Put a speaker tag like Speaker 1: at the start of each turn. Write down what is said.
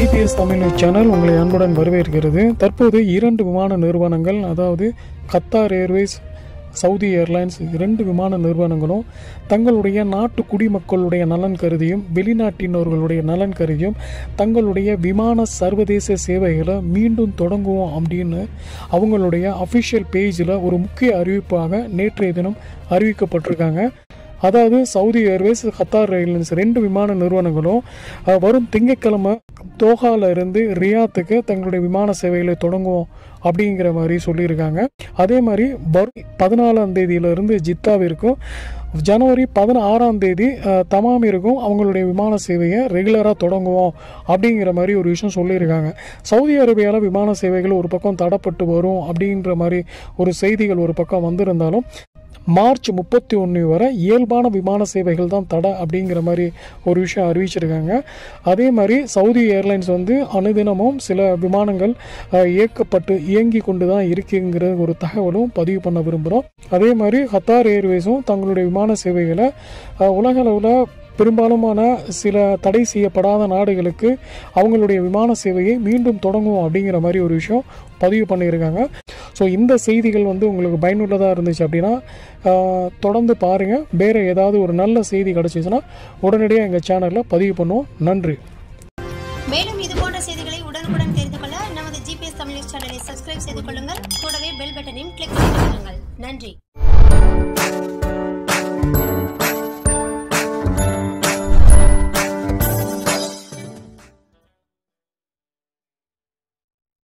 Speaker 1: GPS Tamil channel உங்களை அன்புடன் வரவேற்கிறது. தற்போது இரண்டு விமான நிறுவனங்கள் அதாவது கத்தார் ஏர்வேஸ் சவுதி ஏர்லைன்ஸ் இரண்டு விமான நிறுவனங்களும் தங்களுடைய நாட்டு குடிமக்களுடைய நலன் கருதியும் வெளிநாட்டினர்களுடைய நலன் கருதியும் தங்களுடைய விமான சர்வதேச சேவைகளை மீண்டும் தொடங்குவோம் அப்படின்னு அவங்களுடைய அஃபிஷியல் பேஜில் ஒரு முக்கிய அறிவிப்பாக நேற்றைய தினம் அறிவிக்கப்பட்டிருக்காங்க. அதாவது சவுதி ஏர்வேஸ் கத்தார் ஏர்லைன்ஸ் ரெண்டு விமான நிறுவனங்களும் வரும் திங்கட்கிழமை தோஹால இருந்து ரியாத்துக்கு தங்களுடைய விமான சேவைகளை தொடங்குவோம் அப்படிங்கிற மாதிரி சொல்லியிருக்காங்க. அதே மாதிரி வரும் பதினாலாம் தேதியிலிருந்து ஜித்தாவிற்கும் ஜனவரி பதினாறாம் தேதி தமாம் தமாமிற்கும் அவங்களுடைய விமான சேவையை ரெகுலராக தொடங்குவோம் அப்படிங்கிற மாதிரி ஒரு விஷயம் சொல்லியிருக்காங்க. சவுதி அரேபியாவில் விமான சேவைகள் ஒரு பக்கம் தடப்பட்டு வரும் அப்படின்ற மாதிரி ஒரு செய்திகள் ஒரு பக்கம் வந்திருந்தாலும் மார்ச் முப்பத்தி ஒன்று வரை இயல்பான விமான சேவைகள் தான் தடை அப்படிங்கிற மாதிரி ஒரு விஷயம் அறிவிச்சிருக்காங்க. அதே மாதிரி சவுதி ஏர்லைன்ஸ் வந்து அனுதினமும் சில விமானங்கள் இயக்கப்பட்டு இயங்கி கொண்டு தான் இருக்குங்கிற ஒரு தகவலும் பதிவு பண்ண விரும்புகிறோம் அதே மாதிரி ஹத்தார் ஏர்வேஸும் தங்களுடைய விமான சேவைகளை உலக அளவில் பெரும்பாலுமான சில தடை செய்யப்படாத நாடுகளுக்கு அவங்களுடைய விமான சேவையை மீண்டும் தொடங்கும் அப்படிங்கிற மாதிரி ஒரு விஷயம் பதிவு பண்ணியிருக்காங்க. ஸோ இந்த செய்திகள் வந்து உங்களுக்கு பயனுள்ளதாக இருந்துச்சு அப்படின்னா தொடர்ந்து பாருங்கள் வேறு ஏதாவது ஒரு நல்ல செய்தி கிடச்சிச்சுன்னா உடனடியாக எங்கள் சேனலில் பதிவு பண்ணுவோம். நன்றி.
Speaker 2: மேலும் இது போன்ற செய்திகளை உடனுக்குடன் தெரிந்து கொள்ள நமது ஜிபிஎஸ் தமிழ் நியூஸ் சேனலை சப்ஸ்கிரைப் செய்து கொள்ளுங்கள். கூடவே பெல் பட்டனையும் கிளிக் செய்து கொள்ளுங்கள் நன்றி.